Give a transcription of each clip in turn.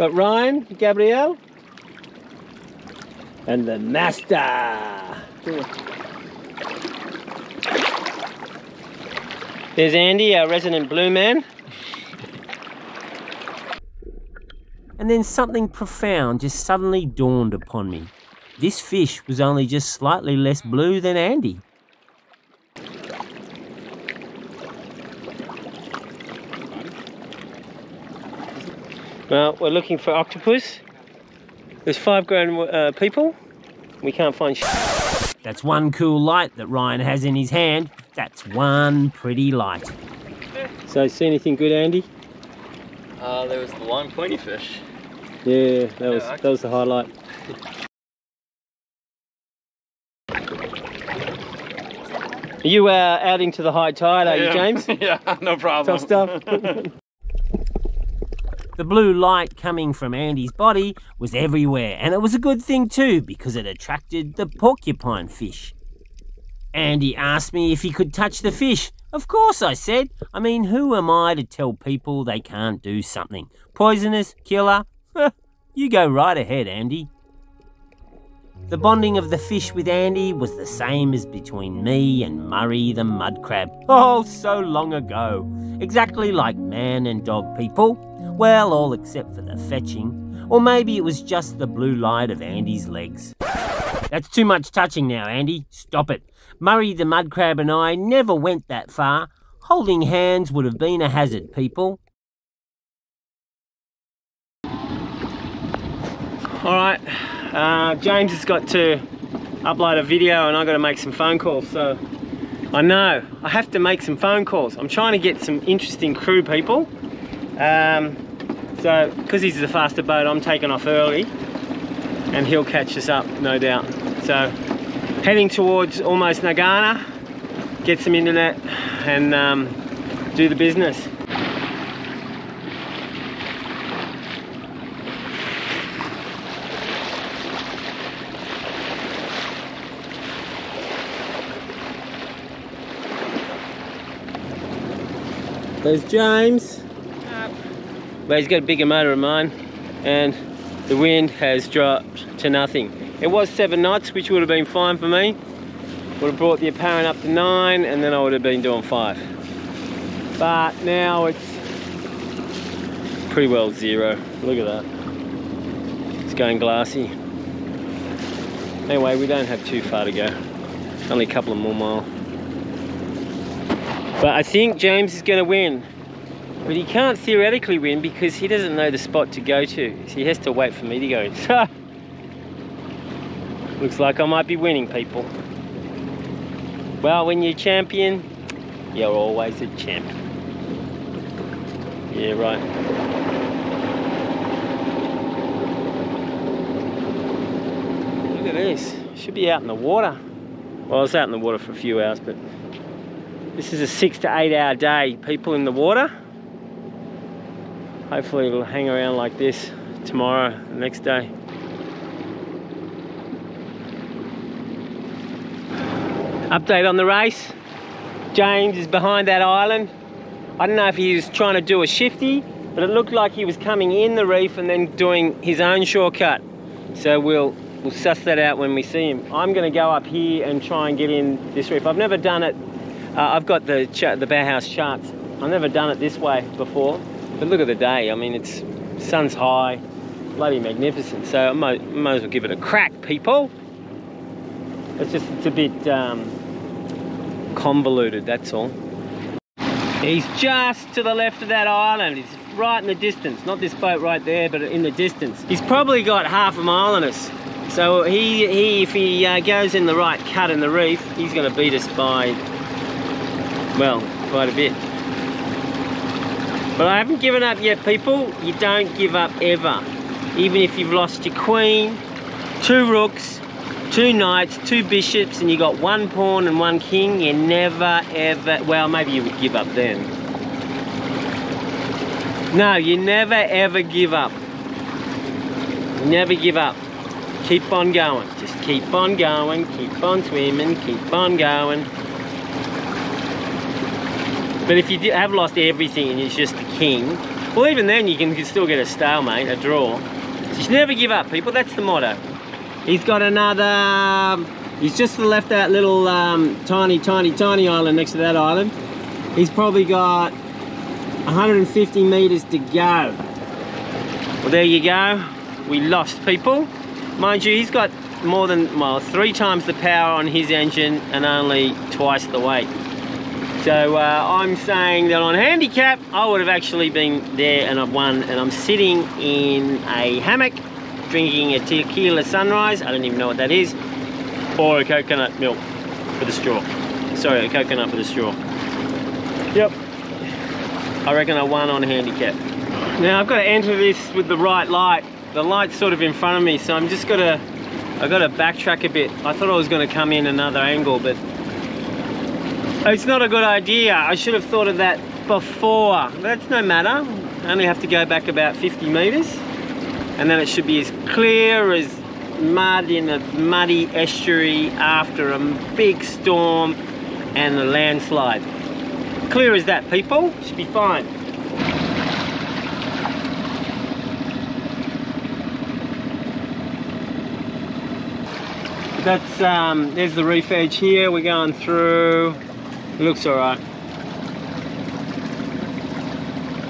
Got Ryan, Gabrielle, and the master. There's Andy, our resident blue man. And then something profound just suddenly dawned upon me. This fish was only just slightly less blue than Andy. Well, we're looking for octopus. There's five grown uh, people. We can't find That's one cool light that Ryan has in his hand. That's one pretty light. So, see anything good, Andy? Uh, there was the long pointy fish. Yeah, that was that was the highlight. Are you uh, out to the high tide, are you, James? yeah, no problem. Tough stuff. the blue light coming from Andy's body was everywhere, and it was a good thing too because it attracted the porcupine fish. Andy asked me if he could touch the fish. Of course, I said. I mean, who am I to tell people they can't do something? Poisonous? Killer? you go right ahead, Andy. The bonding of the fish with Andy was the same as between me and Murray the mud crab. Oh, so long ago. Exactly like man and dog people. Well, all except for the fetching. Or maybe it was just the blue light of Andy's legs. That's too much touching now, Andy. Stop it. Murray the mud crab and I never went that far. Holding hands would have been a hazard, people. Alright, uh, James has got to upload a video and I've got to make some phone calls, so I know, I have to make some phone calls. I'm trying to get some interesting crew people. Um, so, because he's the faster boat, I'm taking off early and he'll catch us up, no doubt. So, heading towards almost Nargana, get some internet and um, do the business. There's James. But he's got a bigger motor than mine and the wind has dropped to nothing. It was seven knots, which would have been fine for me. Would have brought the apparent up to nine and then I would have been doing five. But now it's pretty well zero. Look at that. It's going glassy. Anyway, we don't have too far to go. Only a couple of more miles. But I think James is going to win. But he can't theoretically win because he doesn't know the spot to go to. So he has to wait for me to go. Looks like I might be winning, people. Well, when you're champion, you're always a champ. Yeah, right. Look at this. Should be out in the water. Well, I was out in the water for a few hours, but this is a six to eight hour day. People in the water. Hopefully it'll hang around like this tomorrow, the next day. Update on the race. James is behind that island. I don't know if he was trying to do a shifty, but it looked like he was coming in the reef and then doing his own shortcut. So we'll we'll suss that out when we see him. I'm going to go up here and try and get in this reef. I've never done it uh, I've got the the Bauhaus charts. I've never done it this way before, but look at the day. I mean, it's sun's high, bloody magnificent. So I might, might as well give it a crack, people. It's just it's a bit um, convoluted. That's all. He's just to the left of that island. He's right in the distance. Not this boat right there, but in the distance. He's probably got half a mile on us. So he, he if he uh, goes in the right cut in the reef, he's going to beat us by well, quite a bit. But I haven't given up yet, people. You don't give up ever. Even if you've lost your queen, two rooks, two knights, two bishops, and you got one pawn and one king, you never ever, well, maybe you would give up then. No, you never ever give up. Never give up. Keep on going. Just keep on going, keep on swimming, keep on going. But if you have lost everything and it's just the king, Well, even then, you can still get a stalemate, a draw. Just never give up, people. That's the motto. He's got another. He's just left that little um, tiny, tiny, tiny island next to that island. He's probably got 150 meters to go. Well, there you go. We lost people. Mind you, he's got more than, well, three times the power on his engine and only twice the weight. So uh, I'm saying that on handicap, I would have actually been there and I've won. And I'm sitting in a hammock, drinking a tequila sunrise. I don't even know what that is. Or a coconut milk with a straw. Sorry, a coconut with a straw. Yep. I reckon I won on handicap. Now I've got to enter this with the right light. The light's sort of in front of me, so I'm just gotta, I've gotta backtrack a bit. I thought I was gonna come in another angle, but it's not a good idea. I should have thought of that before. That's no matter. I only have to go back about 50 meters, and then it should be as clear as mud in a muddy estuary after a big storm and a landslide. Clear as that, people. Should be fine. That's um, there's the reef edge here. We're going through. Looks all right.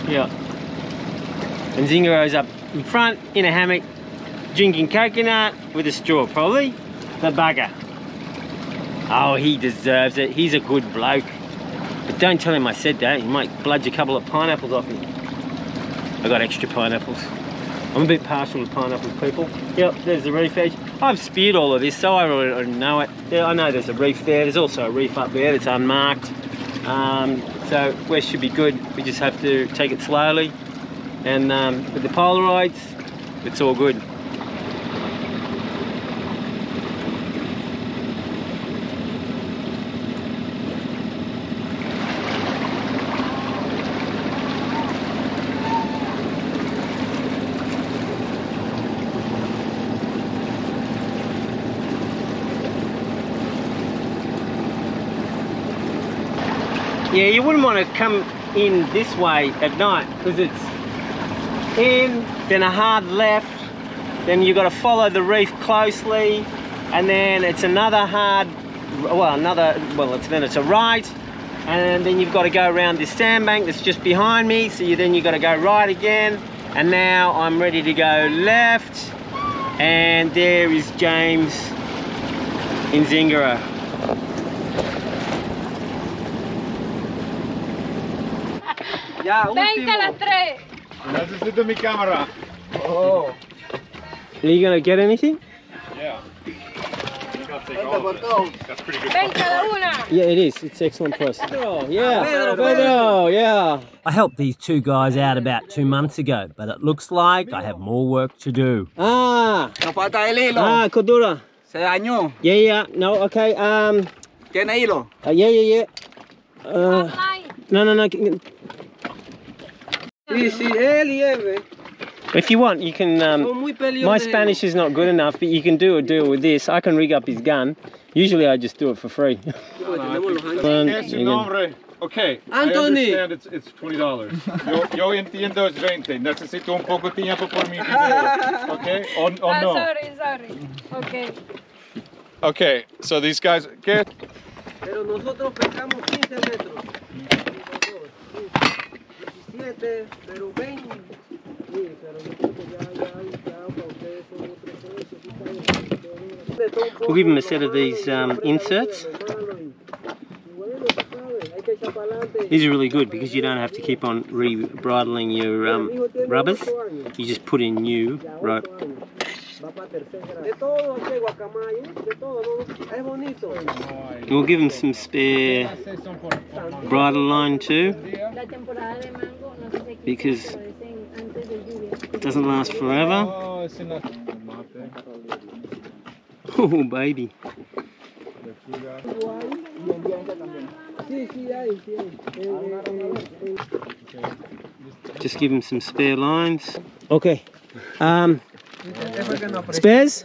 Yeah. And Zingaro's up in front in a hammock, drinking coconut with a straw, probably. The bugger. Oh, he deserves it. He's a good bloke. But don't tell him I said that. He might bludge a couple of pineapples off me. I got extra pineapples. I'm a bit partial to pineapples, people. Yep, there's the reef edge. I've speared all of this, so I already know it. Yeah, I know there's a reef there. There's also a reef up there that's unmarked. Um, so we should be good. We just have to take it slowly. And um, with the Polaroids, it's all good. Yeah, you wouldn't want to come in this way at night because it's in, then a hard left, then you've got to follow the reef closely, and then it's another hard, well, another, well, it's then it's a right, and then you've got to go around this sandbank that's just behind me, so you then you've got to go right again, and now I'm ready to go left, and there is James in Zingaro. Ya, Venga las tres. Necesito mi cámara. Oh. Are you gonna get anything? Yeah. I think I'll take all of it. That's pretty good. Ven cada una. Yeah, it is. It's excellent price. Pedro, yeah. Pedro, Pedro, yeah. I helped these two guys out about two months ago, but it looks like I have more work to do. Ah, Nos falta el hilo. ah, Cordura. Se dañó. Yeah, yeah. No, okay. Um, Tiene hilo. uh, yeah, yeah, yeah. Uh, no, no, no. Sí, sí, él y él. If you want, you can. Um, my Spanish is not good enough, but you can do a deal with this. I can rig up his gun. Usually, I just do it for free. One, Es you su can- nombre. Okay. Anthony. I understand it's, it's $20. Yo, yo entiendo es 20. Necesito un poco de tiempo por mi video. Okay? O, o ah, no? sorry, sorry. Okay. Okay, so these guys, ¿qué? Pero nosotros pescamos 15 metros. 17, pero 20. Sí, pero yo creo que ya, ya, ya para ustedes son otros precios. We'll give him a set of these um, inserts. These are really good because you don't have to keep on re-bridling your um, rubbers. You just put in new rope. De todo, aquí guacamayo, de todo, ¿no? Es bonito. We'll give him some spare bridle line too La temporada de mango, no sé qué because aparecen antes de lluvia. it doesn't last forever. Oh, es en la Oh baby. Sí, sí hay, sí hay. Eh, eh, eh, Just give him some spare lines. Okay. Um, spares?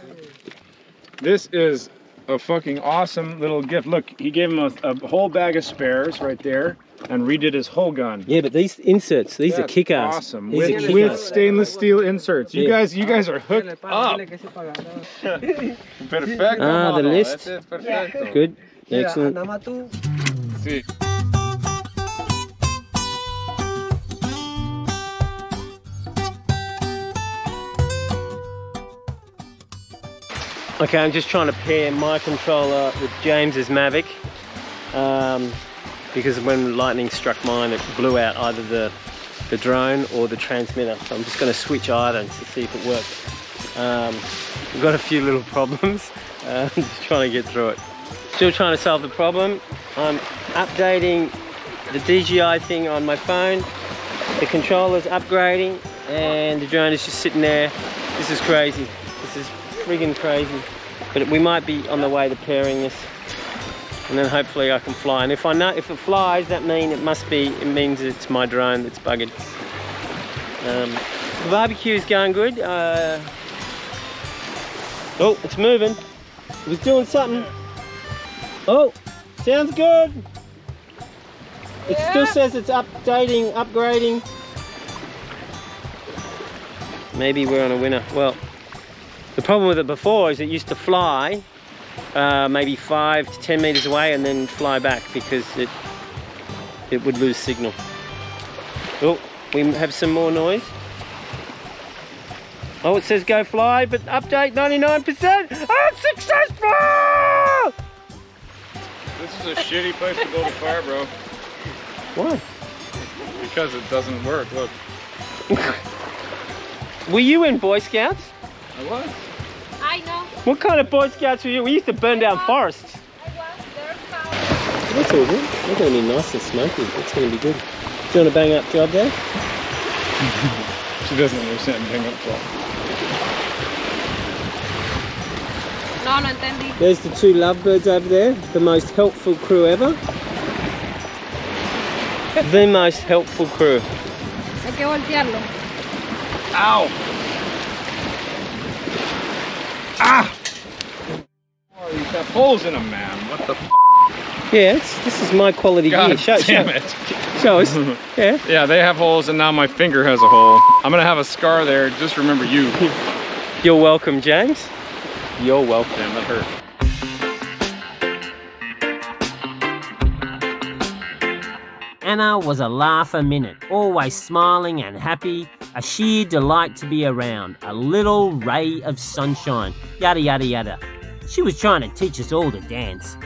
This is a fucking awesome little gift. Look, he gave him a, a whole bag of spares right there. and redid his whole gun. Yeah, but these inserts, these are That's kick ass. Awesome. These are With, kick with stainless steel inserts. You Yeah. guys, you guys are hooked up. dile que sí paga, no. Perfecto. Ah, the list. Ese es perfecto. Good. Mira, Excellent. nada Sí. Okay, I'm just trying to pair my controller with James's Mavic. Um, because when lightning struck mine, it blew out either the, the drone or the transmitter. So I'm just going to switch items to see if it works. Um, we've got a few little problems. Uh, I'm just trying to get through it. Still trying to solve the problem. I'm updating the DJI thing on my phone. The controller's upgrading and the drone is just sitting there. This is crazy. This is friggin' crazy. But we might be on the way to pairing this. And then hopefully I can fly. And if I know if it flies, that means it must be it means it's my drone that's buggered. Um, the barbecue is going good. Uh, oh, it's moving. It was doing something. Oh, sounds good. It still says it's updating, upgrading. Maybe we're on a winner. Well, the problem with it before is it used to fly uh, maybe five to 10 meters away and then fly back because it, it would lose signal. Oh, we have some more noise. Oh, it says go fly, but update 99%. Oh, it's successful! This is a shitty place to build a fire, bro. Why? Because it doesn't work. Look, Were you in Boy Scouts? I was. I know. What kind of Boy Scouts were you? We used to burn down forests. I was there. found- That's all good. They're going to be nice and smoky. It's going to be good. Doing a bang up job there? She doesn't understand bang up job. No, no entendí. There's the two lovebirds over there, the most helpful crew ever. the most helpful crew. Hay que voltearlo. Ow! Ah! Oh, you got holes in them, man. What the f? Yeah, it's, this is my quality God gear. Show, damn show, it. show us. Yeah. Yeah, they have holes and now my finger has a hole. I'm gonna have a scar there. Just remember you. You're welcome, James. You're welcome. Damn, that hurt. Anna was a laugh a minute, always smiling and happy, a sheer delight to be around, a little ray of sunshine, yada yada yada. She was trying to teach us all to dance.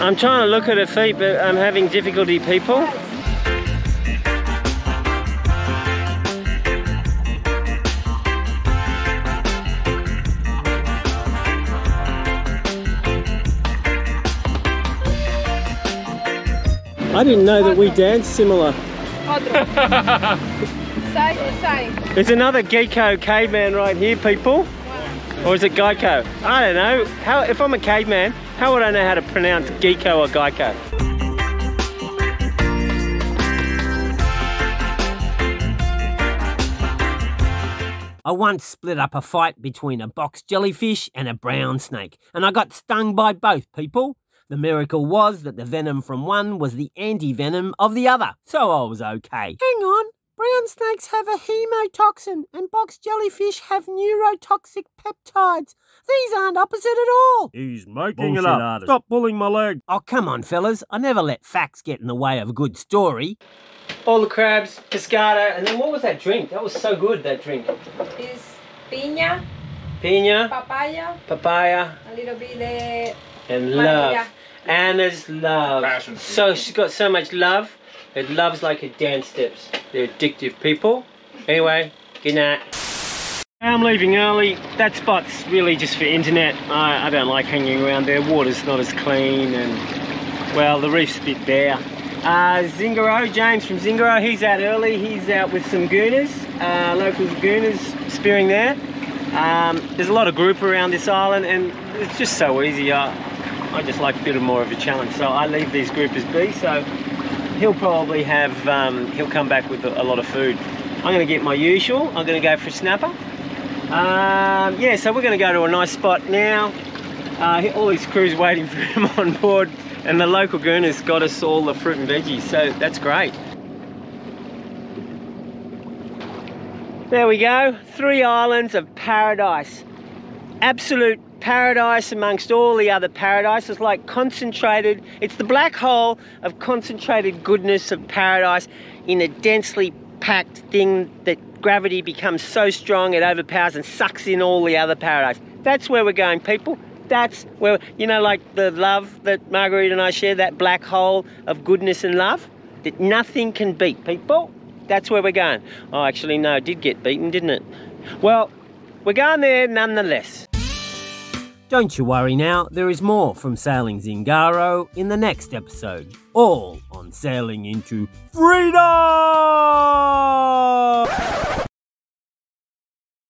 I'm trying to look at her feet, but I'm having difficulty, people. I didn't know that we dance similar. Otro. side to side. There's another Geeko caveman right here, people. Or is it Geico? I don't know. How if I'm a caveman, how would I know how to pronounce Geeko or Geico? I once split up a fight between a box jellyfish and a brown snake, and I got stung by both people. The miracle was that the venom from one was the anti venom of the other, so I was okay. Hang on, brown snakes have a hemotoxin, and box jellyfish have neurotoxic peptides. These aren't opposite at all. He's making it up. Stop pulling my leg. Oh, come on, fellas. I never let facts get in the way of a good story. All the crabs, pescata, and then what was that drink? That was so good, that drink. Is piña, Pina, papaya, papaya, a little bit de and Maria. love. Anna's love. Passion. So she's got so much love. It loves like her dance steps. They're addictive people. Anyway, good night. I'm leaving early. That spot's really just for internet. I, I don't like hanging around there. Water's not as clean and, well, the reef's a bit bare. Uh, Zingaro, James from Zingaro, he's out early. He's out with some gooners, uh, local gooners spearing there. Um, there's a lot of group around this island and it's just so easy. I, I just like a bit more of a challenge. So I leave these groupers be. So he'll probably have, um, he'll come back with a, a lot of food. I'm going to get my usual. I'm going to go for a snapper. Um, yeah, so we're going to go to a nice spot now. Uh, all his crew's waiting for him on board and the local gooner's got us all the fruit and veggies, so that's great. There we go, three islands of paradise. Absolute paradise amongst all the other paradises, like concentrated, it's the black hole of concentrated goodness of paradise in a densely packed thing that gravity becomes so strong it overpowers and sucks in all the other paradise. That's where we're going, people. That's where, you know, like the love that Marguerite and I share, that black hole of goodness and love that nothing can beat, people. That's where we're going. Oh, actually, no, it did get beaten, didn't it? Well, we're going there nonetheless. Don't you worry now, there is more from Sailing Zingaro in the next episode, all on sailing into freedom!